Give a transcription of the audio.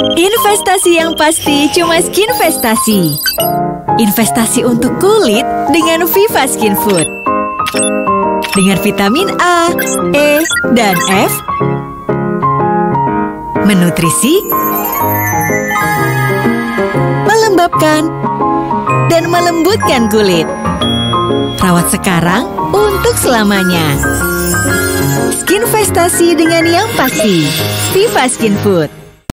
Investasi yang pasti cuma Skinvestasi. Investasi untuk kulit dengan Viva Skin Food. Dengan vitamin A, E, dan F, menutrisi, melembabkan, dan melembutkan kulit. Rawat sekarang untuk selamanya. Skinvestasi dengan yang pasti. Viva Skin Food.